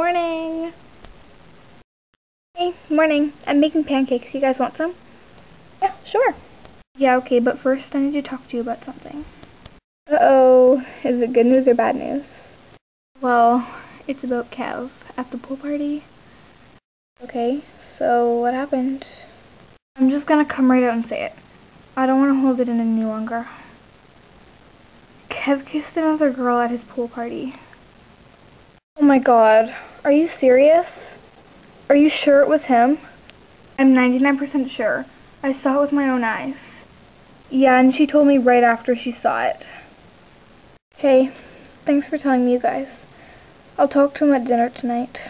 Morning. Hey, morning. I'm making pancakes. You guys want some? Yeah, sure. Yeah, okay, but first I need to talk to you about something. Uh-oh. Is it good news or bad news? Well, it's about Kev at the pool party. Okay, so what happened? I'm just gonna come right out and say it. I don't want to hold it in any longer. Kev kissed another girl at his pool party. Oh my god. Are you serious? Are you sure it was him? I'm 99% sure. I saw it with my own eyes. Yeah, and she told me right after she saw it. Hey, thanks for telling me, you guys. I'll talk to him at dinner tonight.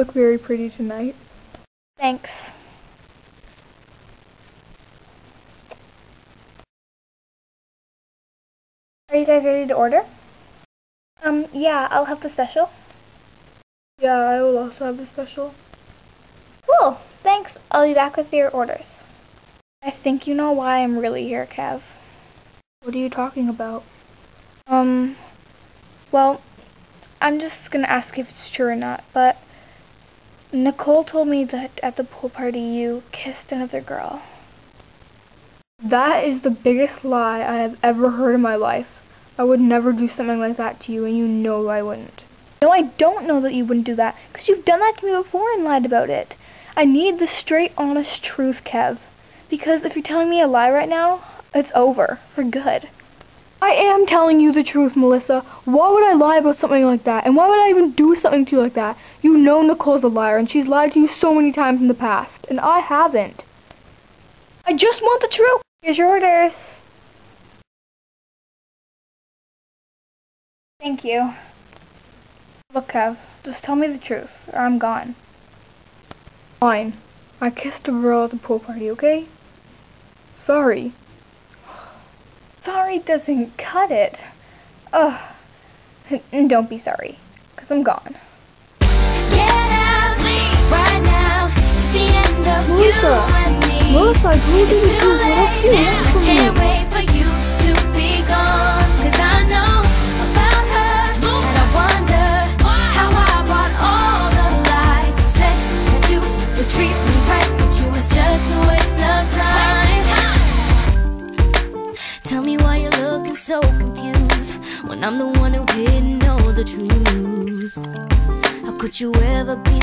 Look very pretty tonight. Thanks. Are you guys ready to order? Um, yeah, I'll have the special. Yeah, I will also have the special. Cool, thanks. I'll be back with your orders. I think you know why I'm really here, Kev. What are you talking about? Um, well, I'm just gonna ask if it's true or not, but Nicole told me that at the pool party you kissed another girl. That is the biggest lie I have ever heard in my life. I would never do something like that to you, and you know I wouldn't. No, I don't know that you wouldn't do that, because you've done that to me before and lied about it. I need the straight, honest truth, Kev. Because if you're telling me a lie right now, it's over, for good. I am telling you the truth, Melissa. Why would I lie about something like that? And why would I even do something to you like that? You know Nicole's a liar, and she's lied to you so many times in the past, and I haven't. I just want the truth. Here's your orders. Thank you. Look, Kev, just tell me the truth, or I'm gone. Fine. I kissed a girl at the pool party, okay? Sorry. Sorry doesn't cut it. Ugh. And don't be sorry, because I'm gone. Get out right now. It's the end of Melissa, you and me. Melissa, I told you It's the too truth. What late else you now. want I can't wait for you to be gone. 'Cause I know about her. And I wonder how I brought all the lies. You said that you would treat me right, but you was just a waste so confused when I'm the one who didn't know the truth. How could you ever be